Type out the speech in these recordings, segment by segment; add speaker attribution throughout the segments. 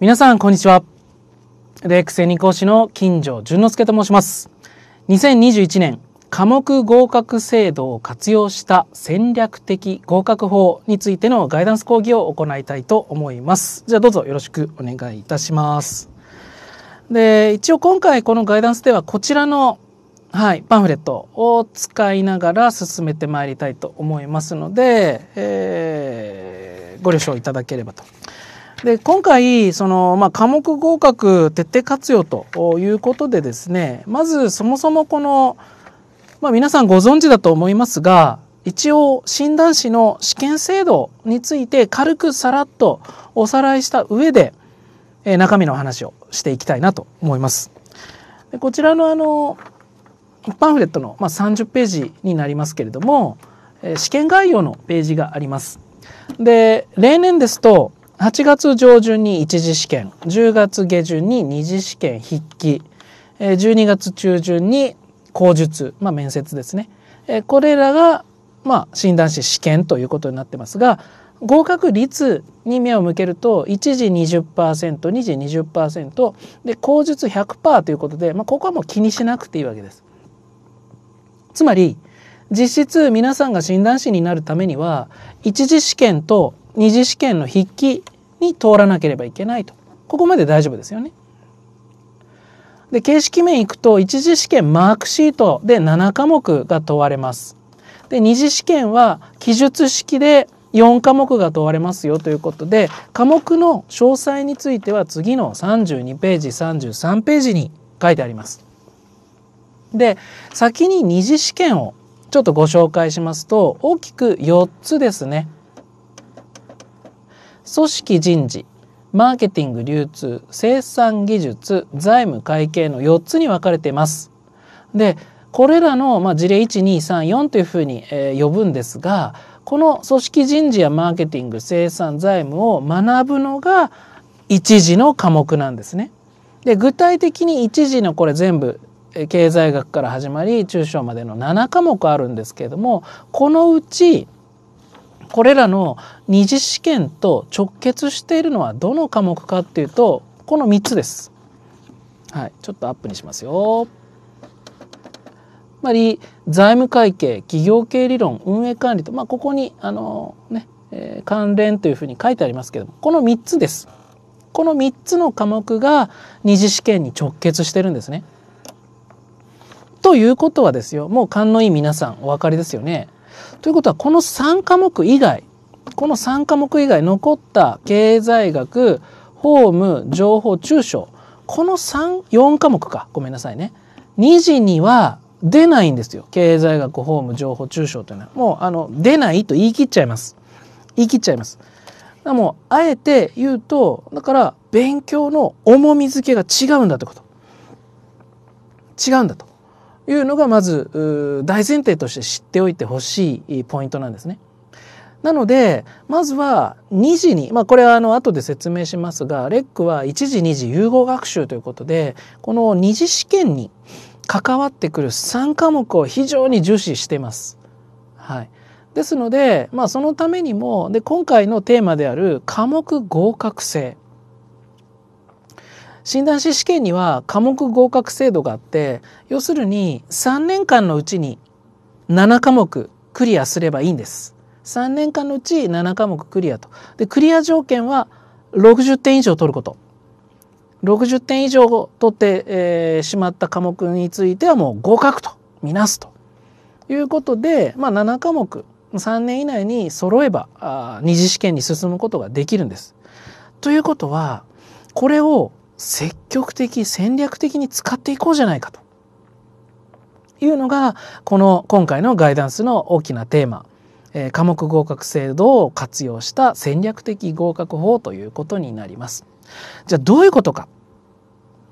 Speaker 1: 皆さんこんにちは。レック専任講師の金城淳之介と申します。2021年科目合格制度を活用した戦略的合格法についてのガイダンス講義を行いたいと思います。じゃあどうぞよろしくお願いいたします。で一応今回このガイダンスではこちらのはい、パンフレットを使いながら進めてまいりたいと思いますので、えー、ご了承いただければと。で今回その、まあ、科目合格徹底活用ということでですねまずそもそもこの、まあ、皆さんご存知だと思いますが一応診断士の試験制度について軽くさらっとおさらいした上で、えー、中身の話をしていきたいなと思います。でこちらのあのパンフレットの、まあ、30ページになりますけれども、え試験概要のページがあります。で例年ですと8月上旬に一次試験10月下旬に二次試験筆記12月中旬に口述、まあ、面接ですねこれらが、まあ、診断士試験ということになってますが合格率に目を向けると1次 20%2 次20%で口述100%ということで、まあ、ここはもう気にしなくていいわけです。つまり実質皆さんが診断士になるためには一次試験と二次試験の筆記に通らなければいけないとここまで大丈夫ですよね。で形式面いくと一次試験マークシートで7科目が問われます。で二次試験は記述式で4科目が問われますよということで科目の詳細については次の32ページ33ページに書いてあります。で先に二次試験をちょっとご紹介しますと大きく4つですね。組織人事マーケティング流通生産技術財務会計の4つに分かれています。でこれらの、まあ、事例1234というふうに、えー、呼ぶんですがこの組織人事やマーケティング生産財務を学ぶのが一時の科目なんですね。で具体的に一時のこれ全部経済学から始まり中小までの7科目あるんですけれどもこのうちこれらの二次試験と直結しているのはどの科目かっていうとこの3つです。はい、ちょっとアップにしますよ。つまり財務会計企業経理論運営管理と、まあ、ここにあの、ねえー、関連というふうに書いてありますけどもこの3つです。この3つの科目が二次試験に直結してるんですね。ということはですよもう勘のいい皆さんお分かりですよね。ということはこの3科目以外この3科目以外残った経済学法務情報中小この34科目か。ごめんなさいね。2次には出ないんですよ。経済学法務情報中小というのは。もうあの出ないと言い切っちゃいます。言い切っちゃいます。もうあえて言うとだから勉強の重み付けが違うんだってこと。違うんだと。いうのがまず大前提として知っておいてほしいポイントなんですね。なのでまずは2次にまあこれはあの後で説明しますがレックは1次2次融合学習ということでこの2次試験に関わってくる3科目を非常に重視しています。はい、ですので、まあ、そのためにもで今回のテーマである科目合格性診断士試験には科目合格制度があって要するに3年間のうちに7科目クリアすればいいんです。3年間のうち7科目クリアと。でクリア条件は60点以上取ること。60点以上取って、えー、しまった科目についてはもう合格とみなすということで、まあ、7科目3年以内に揃えばあ二次試験に進むことができるんです。ということはこれを積極的戦略的に使っていこうじゃないかというのがこの今回のガイダンスの大きなテーマ、えー、科目合格制度を活用した戦略的合格法ということになります。じゃあどういうことか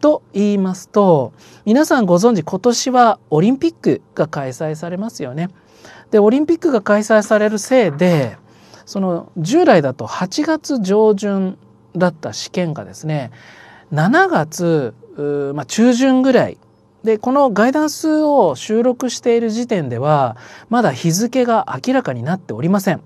Speaker 1: と言いますと皆さんご存知今年はオリンピックが開催されますよね。でオリンピックが開催されるせいでその従来だと8月上旬だった試験がですね7月、まあ、中旬ぐらいでこのガイダンスを収録している時点ではまだ日付が明らかになっておりません。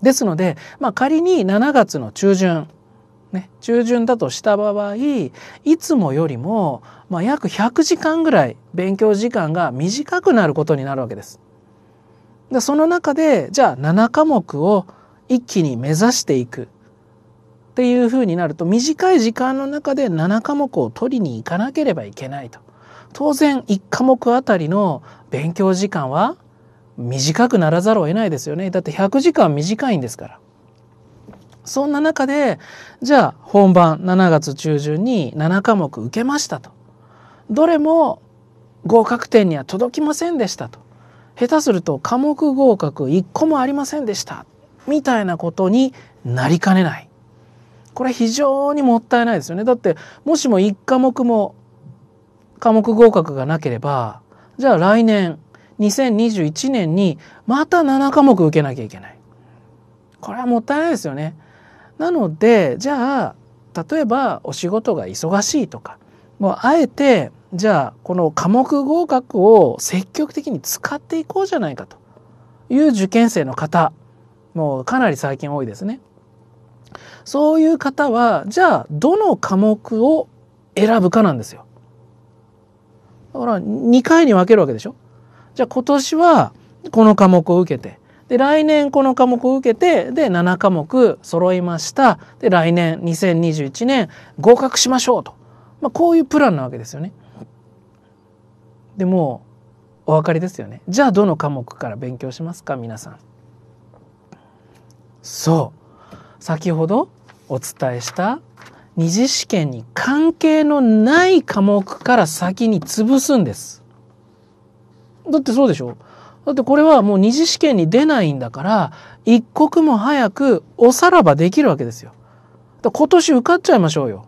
Speaker 1: ですので、まあ、仮に7月の中旬ね、中旬だとした場合いつもよりも、まあ、約100時間ぐらい勉強時間が短くなることになるわけです。でその中でじゃあ7科目を一気に目指していくっていうふうになると短い時間の中で7科目を取りに行かなければいけないと。当然1科目あたりの勉強時間は短くならざるを得ないですよね。だって100時間短いんですから。そんな中でじゃあ本番7月中旬に7科目受けましたと。どれも合格点には届きませんでしたと。下手すると科目合格1個もありませんでしたみたいなことになりかねない。これ非常にもったいないですよね。だってもしも1科目も科目合格がなければじゃあ来年2021年にまた7科目受けなきゃいけない。これはもったいないですよね。なのでじゃあ例えばお仕事が忙しいとかもうあえてじゃあこの科目合格を積極的に使っていこうじゃないかという受験生の方もうかなり最近多いですね。そういう方はじゃあどの科目を選ぶかなんですよ。だから2回に分けるわけでしょ。じゃあ今年はこの科目を受けてで来年この科目を受けてで7科目揃いましたで来年2021年合格しましょうと、まあ、こういうプランなわけですよね。でもお分かりですよね。じゃあどの科目から勉強しますか皆さん。そう先ほどお伝えした二次試験に関係のない科目から先に潰すんです。だってそうでしょ？だってこれはもう二次試験に出ないんだから一刻も早くおさらばできるわけですよ。今年受かっちゃいましょうよ。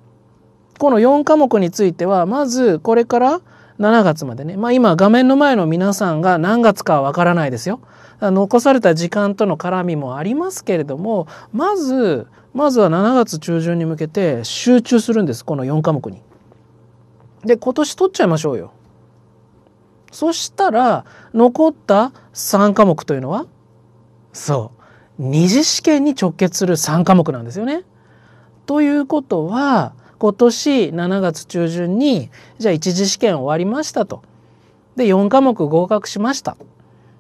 Speaker 1: この4科目についてはまずこれから7月までねまあ今画面の前の皆さんが何月かはわからないですよ。残された時間との絡みもありますけれどもまずまずは7月中旬に向けて集中するんですこの4科目に。で今年取っちゃいましょうよ。そしたら残った3科目というのはそう二次試験に直結する3科目なんですよね。ということは今年7月中旬にじゃあ一次試験終わりましたと。で4科目合格しました。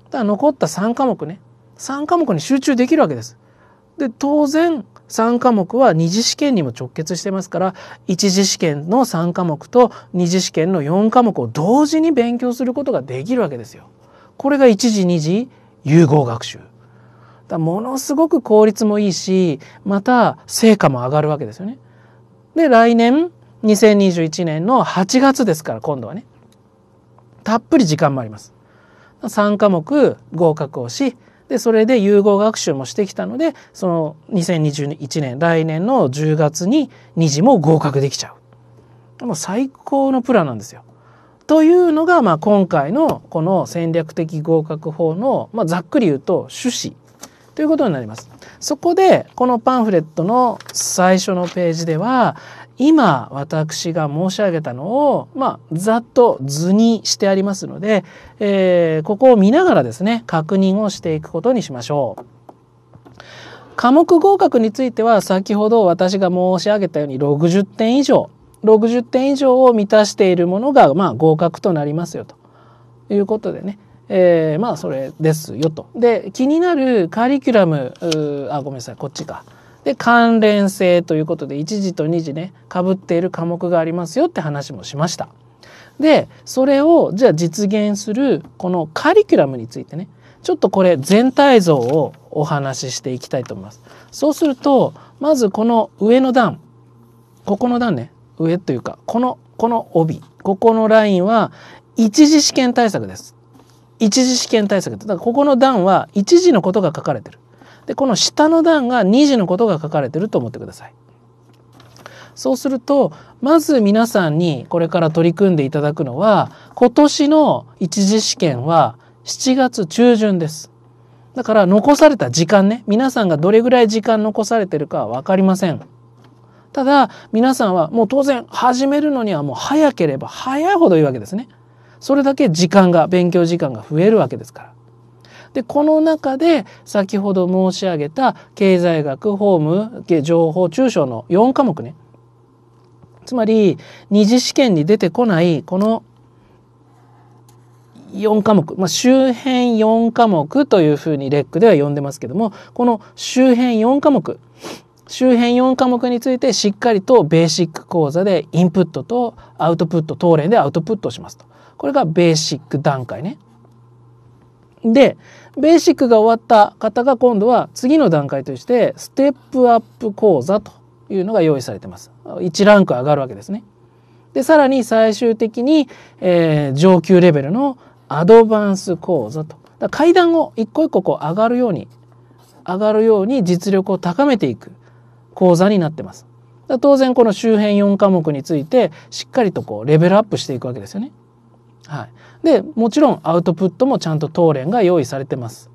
Speaker 1: だから残った3科目ね3科目に集中できるわけです。で当然3科目は二次試験にも直結してますから一次試験の3科目と二次試験の4科目を同時に勉強することができるわけですよ。これが一次二次融合学習。だものすごく効率もいいしまた成果も上がるわけですよね。で来年2021年の8月ですから今度はねたっぷり時間もあります。3科目合格をしでそれで融合学習もしてきたのでその2021年来年の10月に2次も合格できちゃう。もう最高のプランなんですよ。というのが、まあ、今回のこの戦略的合格法の、まあ、ざっくり言うと趣旨ということになります。そこでこのパンフレットの最初のページでは今私が申し上げたのを、まあ、ざっと図にしてありますので、えー、ここを見ながらですね確認をしていくことにしましょう。科目合格については先ほど私が申し上げたように60点以上60点以上を満たしているものがまあ合格となりますよということでね、えー、まあそれですよと。で気になるカリキュラムあごめんなさいこっちか。で関連性ということで1次と2次ねかぶっている科目がありますよって話もしました。でそれをじゃあ実現するこのカリキュラムについてねちょっとこれ全体像をお話ししていきたいと思います。そうするとまずこの上の段ここの段ね上というかこのこの帯ここのラインは一次試験対策です。一次試験対策だからここの段は一次のことが書かれてる。でこの下の段が2次のことが書かれてると思ってください。そうするとまず皆さんにこれから取り組んでいただくのは今年の一次試験は7月中旬です。だから残された時間ね皆さんがどれぐらい時間残されてるかは分かりません。ただ皆さんはもう当然始めるのにはもう早ければ早いほどいいわけですね。それだけ時間が勉強時間が増えるわけですから。でこの中で先ほど申し上げた経済学法務情報中小の4科目ねつまり二次試験に出てこないこの4科目、まあ、周辺4科目というふうにレックでは呼んでますけどもこの周辺4科目周辺4科目についてしっかりとベーシック講座でインプットとアウトプット当連でアウトプットをしますと。これがベーシック段階ね。で、ベーシックが終わった方が今度は次の段階としてステップアップ講座というのが用意されてます。1ランク上がるわけですね。で、さらに最終的に、えー、上級レベルのアドバンス講座と。階段を一個一個こう上がるように、上がるように実力を高めていく講座になってます。当然この周辺4科目についてしっかりとこうレベルアップしていくわけですよね。はい。で、もちろんアウトプットもちゃんと当連が用意されてます。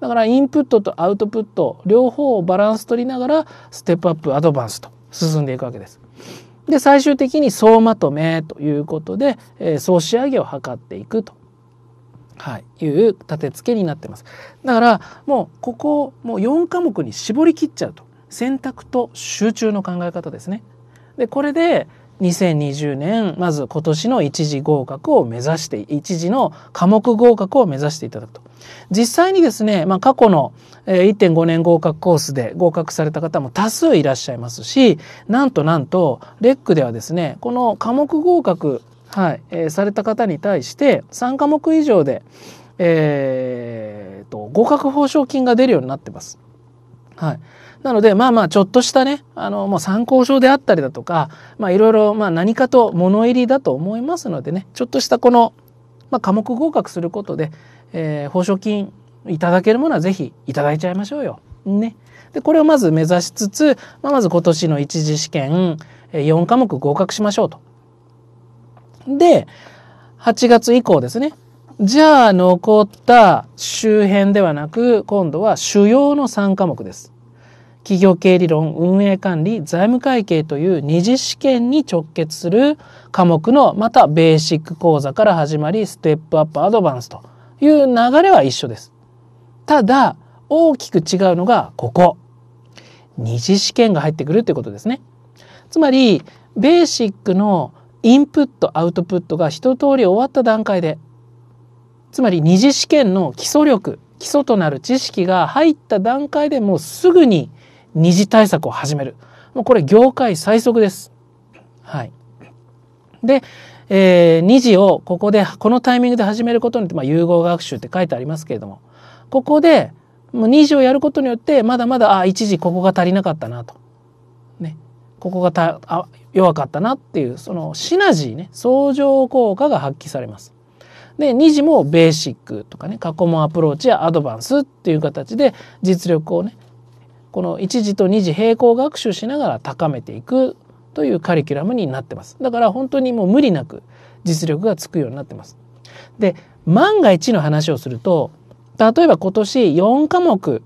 Speaker 1: だからインプットとアウトプット両方をバランス取りながらステップアップアドバンスと進んでいくわけです。で最終的に総まとめということで、えー、総仕上げを図っていくと、はい、いう立て付けになってます。だからもうここもう4科目に絞り切っちゃうと選択と集中の考え方ですね。でこれで2020年まず今年の一次合格を目指して一次の科目合格を目指していただくと実際にですね、まあ、過去の1.5年合格コースで合格された方も多数いらっしゃいますしなんとなんとレックではですねこの科目合格、はいえー、された方に対して3科目以上で、えーと、合格報奨金が出るようになってます。はいなので、まあまあ、ちょっとしたね、あの、もう参考書であったりだとか、いろいろ、何かと物入りだと思いますのでね、ちょっとしたこの、まあ科目合格することで、えー、報奨金いただけるものはぜひいただいちゃいましょうよ。ね。で、これをまず目指しつつ、まあ、まず今年の一次試験、4科目合格しましょうと。で、8月以降ですね。じゃあ残った周辺ではなく、今度は主要の3科目です。企業経理論、運営管理、財務会計という二次試験に直結する科目のまたベーシック講座から始まり、ステップアップアドバンスという流れは一緒です。ただ、大きく違うのがここ。二次試験が入ってくるということですね。つまり、ベーシックのインプット、アウトプットが一通り終わった段階で、つまり二次試験の基礎力、基礎となる知識が入った段階でもうすぐに二次対策を始める。もうこれ業界最速です。はい。で、えー、二次をここで、このタイミングで始めることによって、まあ、融合学習って書いてありますけれども、ここで、もう二次をやることによって、まだまだ、あ、一次ここが足りなかったなと。ね。ここがたあ弱かったなっていう、そのシナジーね、相乗効果が発揮されます。で、二次もベーシックとかね、過去問アプローチやアドバンスっていう形で実力をね、この1次と2次並行学習しながら高めていくというカリキュラムになってます。だから本当にもう無理なく実力がつくようになってます。で、万が一の話をすると、例えば今年4科目、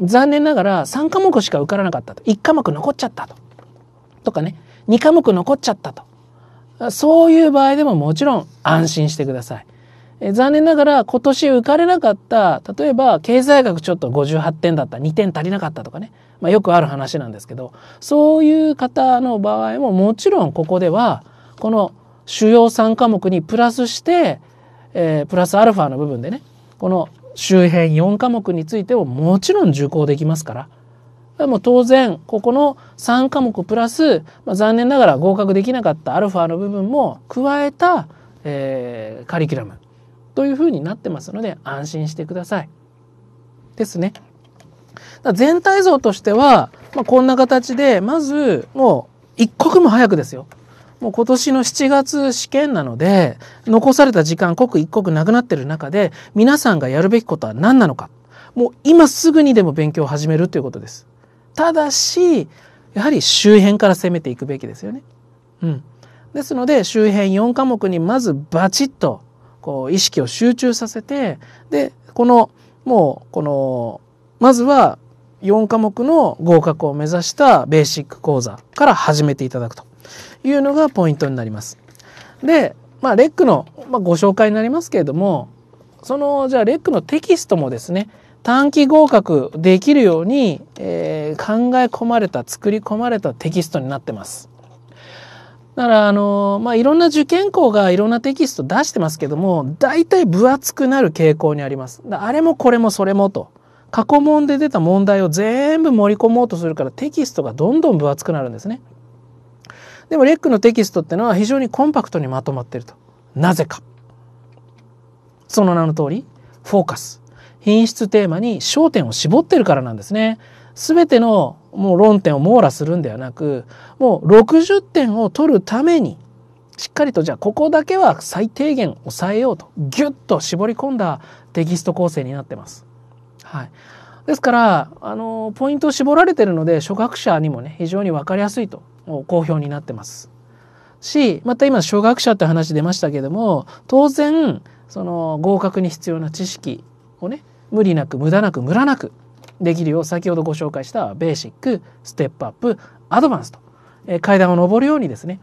Speaker 1: 残念ながら3科目しか受からなかったと。1科目残っちゃったと。とかね、2科目残っちゃったと。そういう場合でももちろん安心してください。え残念ながら今年受かれなかった例えば経済学ちょっと58点だった2点足りなかったとかね、まあ、よくある話なんですけどそういう方の場合ももちろんここではこの主要3科目にプラスして、えー、プラスアルファの部分でねこの周辺4科目についてももちろん受講できますから。でも当然ここの3科目プラス、まあ、残念ながら合格できなかったアルファの部分も加えた、えー、カリキュラムというふうになってますので安心してください。ですね。全体像としては、まあ、こんな形でまずもう一刻も早くですよ。もう今年の7月試験なので残された時間刻一刻なくなってる中で皆さんがやるべきことは何なのかもう今すぐにでも勉強を始めるということです。ただしやはり周辺から攻めていくべきですよね。うん、ですので周辺4科目にまずバチッとこう意識を集中させてでこのもうこのまずは4科目の合格を目指したベーシック講座から始めていただくというのがポイントになります。で、まあ、レックの、まあ、ご紹介になりますけれどもそのじゃあレックのテキストもですね短期合格できるように、えー、考え込まれた作り込まれたテキストになってます。だからあのまあいろんな受験校がいろんなテキスト出してますけども大体分厚くなる傾向にあります。あれもこれもそれもと過去問で出た問題を全部盛り込もうとするからテキストがどんどん分厚くなるんですね。でもレックのテキストってのは非常にコンパクトにまとまってると。なぜか。その名の通りフォーカス品質テーマに焦点を絞ってるからなんですね。すべてのもう論点を網羅するんではなくもう60点を取るためにしっかりとじゃあここだけは最低限抑えようとギュッと絞り込んだテキスト構成になってます。はい、ですからあのポイントを絞られてるので初学者にもね非常に分かりやすいと好評になってます。しまた今初学者って話出ましたけども当然その合格に必要な知識をね無理なく無駄なくムラなくできるよう先ほどご紹介したベーシックステップアップアドバンスと、え、階段を上るようにですね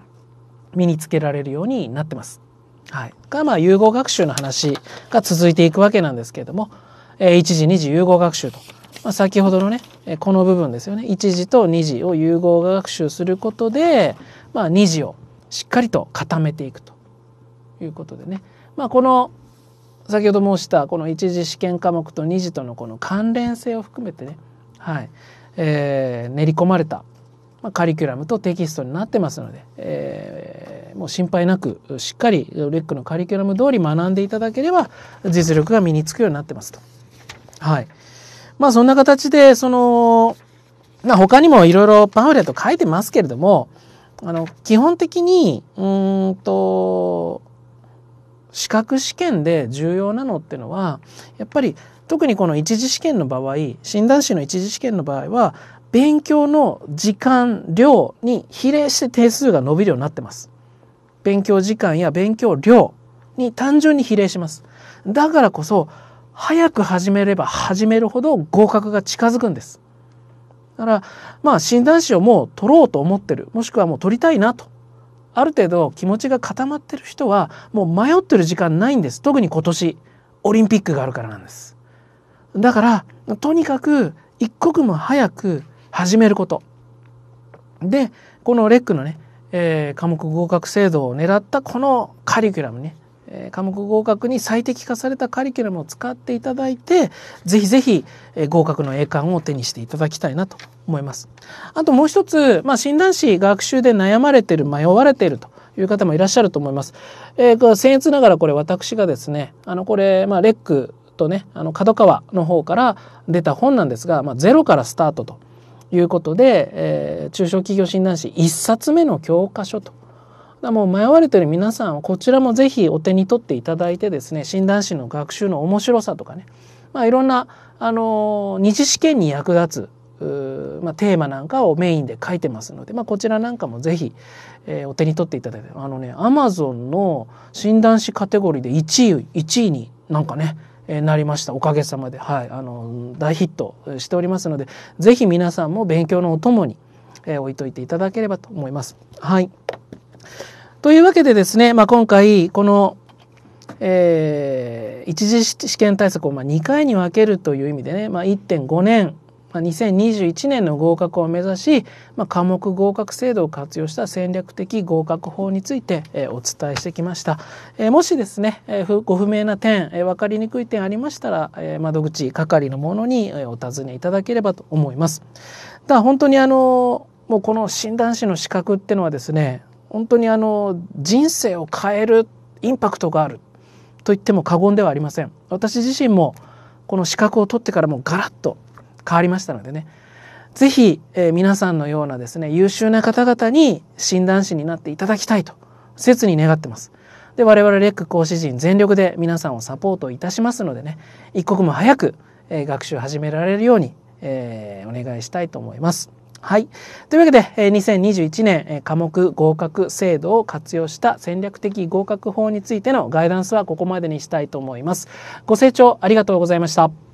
Speaker 1: 身につけられるようになってます。はい、がまあ融合学習の話が続いていくわけなんですけれども、えー、一時二次融合学習と、まあ、先ほどのね、え、この部分ですよね。一次と二次を融合学習することで、まあ、二次をしっかりと固めていくということでね、まあ、この先ほど申したこの一次試験科目と二次とのこの関連性を含めてね、はいえー、練り込まれた、まあ、カリキュラムとテキストになってますので、えー、もう心配なくしっかりレックのカリキュラム通り学んでいただければ実力が身につくようになってますと。はい、まあそんな形でその、まあ、他にもいろいろパンフレット書いてますけれどもあの基本的にうんと資格試験で重要なのってのはやっぱり特にこの一次試験の場合診断士の一次試験の場合は勉強の時間量に比例して定数が伸びるようになってます。勉強時間や勉強量に単純に比例します。だからこそ早く始めれば始めるほど合格が近づくんです。だからまあ診断士をもう取ろうと思ってるもしくはもう取りたいなとある程度気持ちが固まってる人はもう迷ってる時間ないんです。特に今年オリンピックがあるからなんです。だからとにかく一刻も早く始めること。でこのレックのね、えー、科目合格制度を狙ったこのカリキュラムねえ科目合格に最適化されたカリキュラムを使っていただいてぜひぜひ、え合格の栄冠を手にしていただきたいなと思います。あともう一つ、まあ、診断士学習で悩まれてる迷われてるという方もいらっしゃると思います。えー、僭越ながらこれ私がですねあのこれ、まあ、レックとねあの角川の方から出た本なんですが、まあ、ゼロからスタートということで、えー、中小企業診断士1冊目の教科書とだもう迷われてる皆さんはこちらもぜひお手に取っていただいてですね診断士の学習の面白さとかね、まあ、いろんなあの二次試験に役立つまあ、テーマなんかをメインで書いてますので、まあ、こちらなんかもぜひ、えー、お手に取っていただいてあのねアマゾンの診断士カテゴリーで1位1位になんかね、え、なりました。おかげさまで、はい、あの大ヒットしておりますのでぜひ皆さんも勉強のお供に、えー、置いといていただければと思います。はい。というわけでですね、まあ、今回この、えー、一次試験対策をまあ2回に分けるという意味でね、まあ、1.5年まあ、2021年の合格を目指し、まあ、科目合格制度を活用した戦略的合格法について、えー、お伝えしてきました。えー、もしですね、えー、ご不明な点、えー、分かりにくい点ありましたら、えー、窓口係のものに、お尋ねいただければと思います。だ本当にあのもうこの診断士の資格っていうのはですね本当にあの人生を変えるインパクトがあると言っても過言ではありません。私自身もこの資格を取ってからもガラッと変わりましたのでね。是非、えー、皆さんのようなですね優秀な方々に診断士になっていただきたいと切に願ってます。で我々レック講師陣全力で皆さんをサポートいたしますのでね一刻も早く、えー、学習始められるように、えー、お願いしたいと思います。はい。というわけで、2021年科目合格制度を活用した戦略的合格法についてのガイダンスはここまでにしたいと思います。ご清聴ありがとうございました。